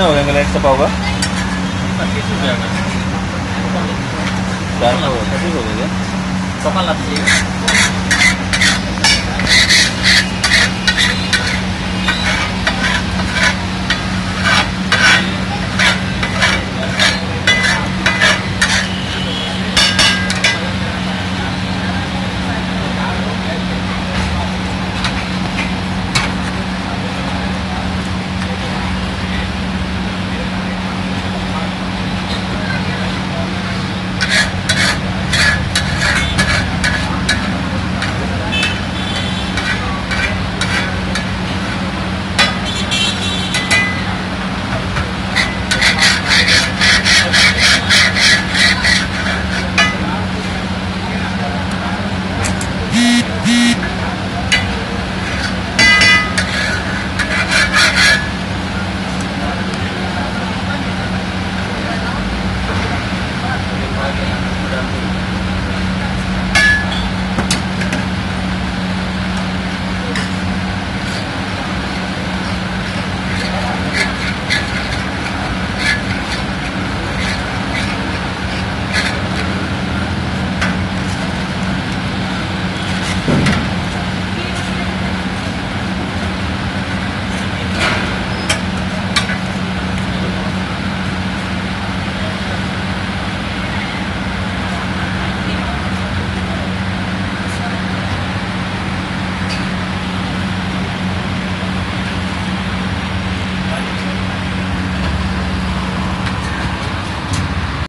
कितना हो गया लाइट का पाव का पच्चीस रुपया का। चार सौ। पच्चीस हो गया कपाल लगती